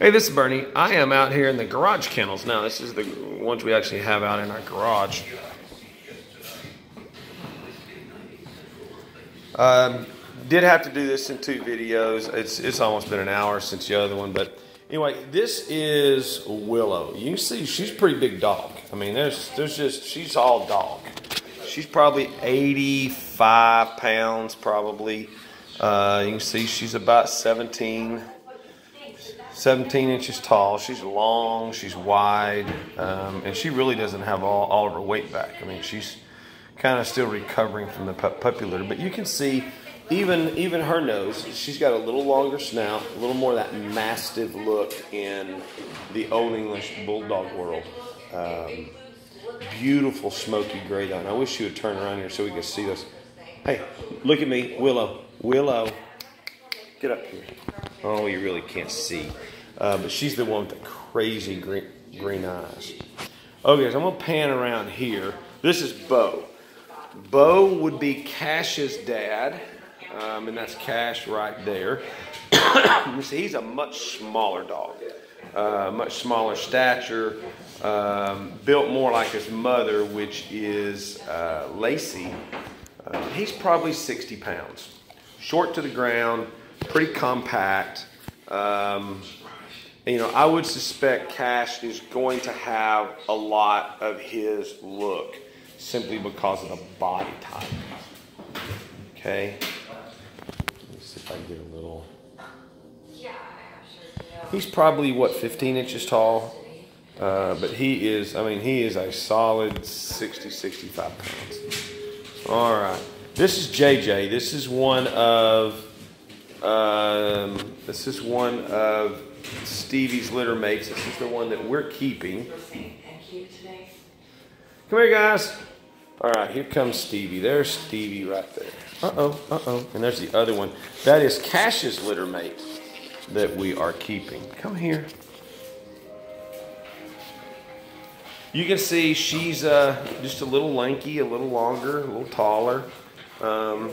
Hey, this is Bernie. I am out here in the garage kennels. Now, this is the ones we actually have out in our garage. Um, did have to do this in two videos. It's it's almost been an hour since the other one, but anyway, this is Willow. You can see she's a pretty big dog. I mean, there's there's just she's all dog. She's probably 85 pounds, probably. Uh, you can see she's about 17, 17 inches tall. She's long, she's wide, um, and she really doesn't have all, all of her weight back. I mean, she's kind of still recovering from the puppy litter, but you can see even even her nose. She's got a little longer snout, a little more of that mastiff look in the old English bulldog world. Um, beautiful smoky gray done. I wish you would turn around here so we could see this. Hey, look at me, Willow. Willow, get up here. Oh, you really can't see. Uh, but she's the one with the crazy green, green eyes. Okay, so I'm going to pan around here. This is Bo. Bo would be Cash's dad, um, and that's Cash right there. see, he's a much smaller dog, uh, much smaller stature, um, built more like his mother, which is uh, Lacey. Uh, he's probably 60 pounds short to the ground, pretty compact. Um, you know, I would suspect Cash is going to have a lot of his look simply because of the body type. Okay? Let me see if I can get a little. He's probably, what, 15 inches tall? Uh, but he is, I mean, he is a solid 60, 65 pounds. All right. This is JJ. This is one of um, this is one of Stevie's litter mates. This is the one that we're keeping. Come here, guys. All right, here comes Stevie. There's Stevie right there. Uh-oh, uh-oh. And there's the other one. That is Cash's litter mate that we are keeping. Come here. You can see she's uh, just a little lanky, a little longer, a little taller. Um,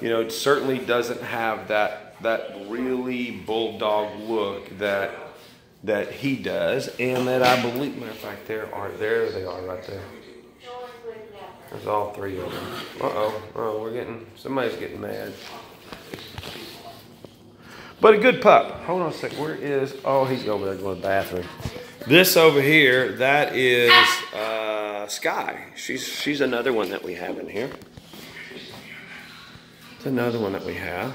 you know, it certainly doesn't have that that really bulldog look that that he does, and that I believe. Matter of fact, there are there they are right there. There's all three of them. Uh oh, oh, we're getting somebody's getting mad. But a good pup. Hold on a second. Where is? Oh, he's over there going to the bathroom. This over here, that is uh, Sky. She's she's another one that we have in here. It's another one that we have.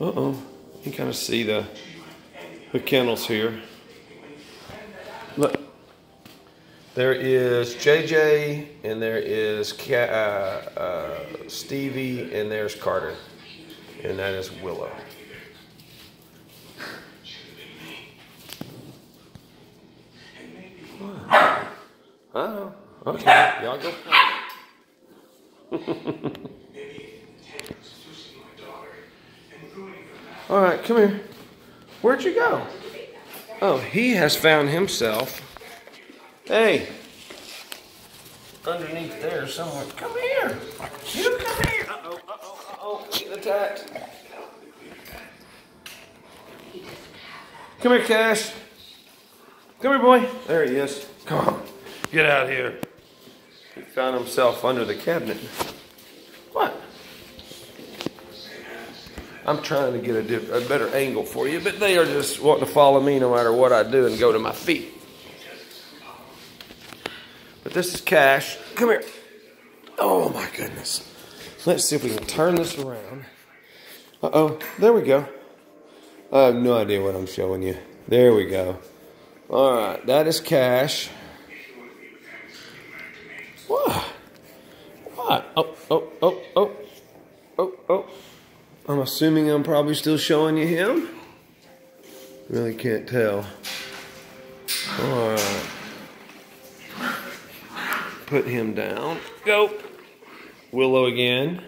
Uh-oh. You can kind of see the, the kennels here. Look. There is JJ, and there is uh, uh, Stevie, and there's Carter. And that is Willow. Oh, okay. Y'all go All right, come here. Where'd you go? Oh, he has found himself. Hey, underneath there somewhere. Come here. You come here. Uh oh, uh oh, uh oh. Getting attacked. Come here, Cash. Come here, boy. There he is. Come on. Get out here. Found himself under the cabinet. What? I'm trying to get a, a, better angle for you, but they are just wanting to follow me no matter what I do and go to my feet. But this is Cash. Come here. Oh my goodness. Let's see if we can turn this around. Uh-oh. There we go. I have no idea what I'm showing you. There we go. All right. That is Cash. What? What? Oh, oh, oh, oh. Oh, oh. I'm assuming I'm probably still showing you him. Really can't tell. Alright. Put him down. Go. Willow again.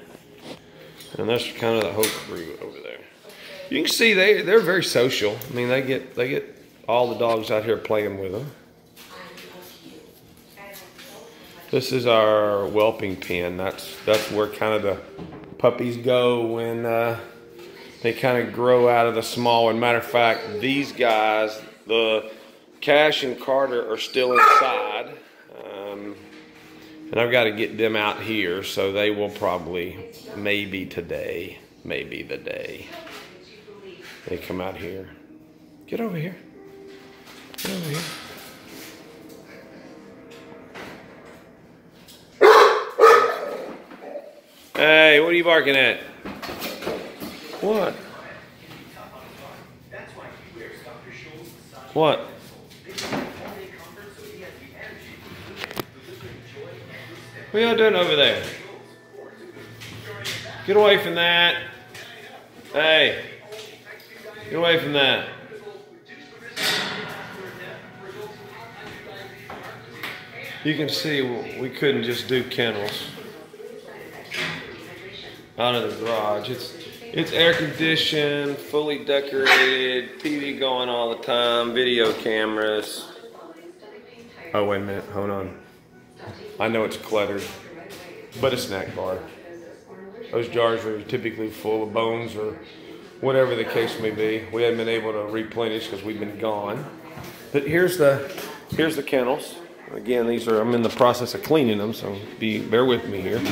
And that's kind of the whole crew over there. You can see they, they're very social. I mean, they get, they get all the dogs out here playing with them. This is our whelping pen. That's that's where kind of the puppies go when uh, They kind of grow out of the small one. Matter of fact, these guys, the Cash and Carter, are still inside. Um, and I've got to get them out here, so they will probably, maybe today, maybe the day, they come out here. Get over here. Get over here. Hey, what are you barking at? What? What? What are y'all doing over there? Get away from that. Hey, get away from that. You can see we couldn't just do kennels out of the garage. It's it's air conditioned, fully decorated, TV going all the time, video cameras. Oh wait a minute, hold on. I know it's cluttered, but a snack bar. Those jars are typically full of bones or whatever the case may be. We haven't been able to replenish because we've been gone. But here's the here's the kennels. Again, these are I'm in the process of cleaning them, so be bear with me here.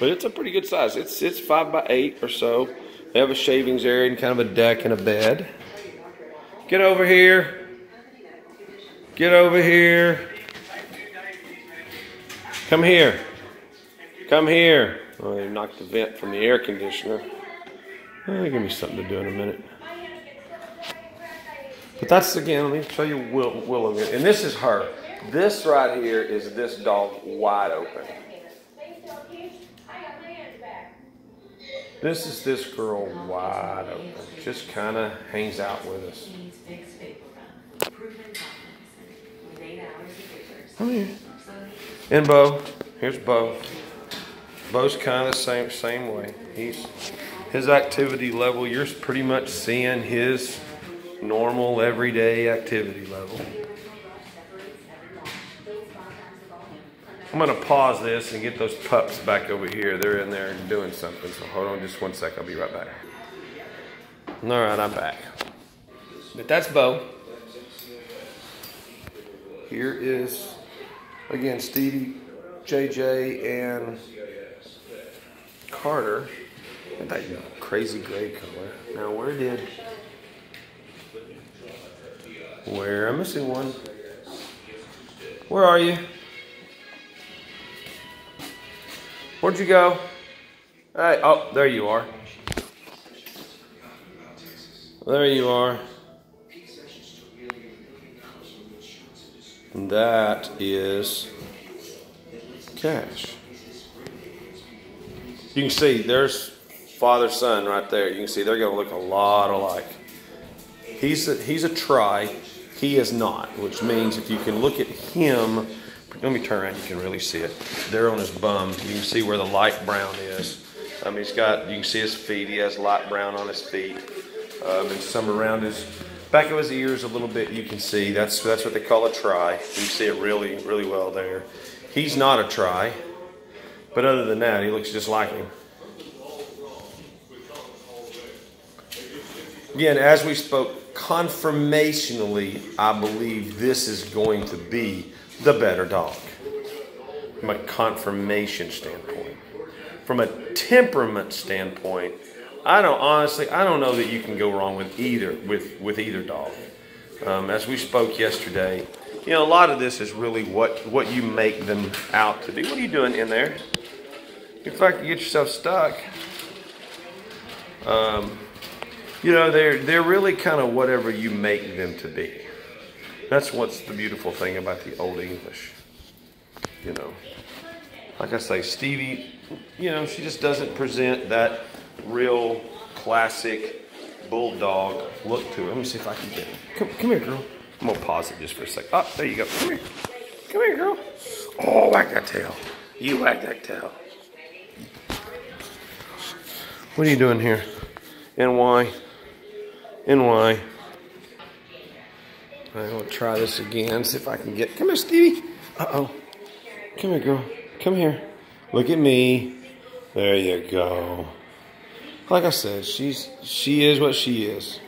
But it's a pretty good size. It's it's five by eight or so. They have a shavings area and kind of a deck and a bed. Get over here. Get over here. Come here. Come here. Oh, they knocked the vent from the air conditioner. Oh, give me something to do in a minute. But that's again, let me show you Willow. Willow and this is her. This right here is this dog wide open. This is this girl wide open. Just kind of hangs out with us. Come here. And Bo. Here's Bo. Bo's kind of same same way. He's his activity level. You're pretty much seeing his normal everyday activity level. I'm to pause this and get those pups back over here. They're in there doing something. So hold on just one sec. I'll be right back. All right, I'm back. But that's Bo. Here is, again, Stevie, JJ, and Carter. And that crazy gray color. Now, where did... Where? I'm missing one. Where are you? Where'd you go? Hey, oh, there you are. There you are. And that is cash. You can see there's father son right there. You can see they're going to look a lot alike. He's a, he's a tri, He is not, which means if you can look at him let me turn around, you can really see it. There on his bum, you can see where the light brown is. Um, he's got, you can see his feet, he has light brown on his feet. Um, and some around his back of his ears a little bit you can see. That's, that's what they call a tri. You can see it really, really well there. He's not a tri, but other than that, he looks just like him. Again, as we spoke, confirmationally, I believe this is going to be the better dog from a conformation standpoint. From a temperament standpoint, I don't honestly, I don't know that you can go wrong with either with with either dog. Um, as we spoke yesterday, you know, a lot of this is really what what you make them out to be. What are you doing in there? In fact, you get yourself stuck. Um, you know, they're they're really kind of whatever you make them to be. That's what's the beautiful thing about the Old English. You know, like I say, Stevie, you know, she just doesn't present that real classic bulldog look to her. Let me see if I can get it. Come, come here, girl. I'm gonna pause it just for a sec. Oh, there you go. Come here. Come here, girl. Oh, whack that tail. You whack that tail. What are you doing here? And why? And why? Going to try this again, see if I can get... Come here, Stevie. Uh-oh. Come here, girl. Come here. Look at me. There you go. like I said, she's she is what she is.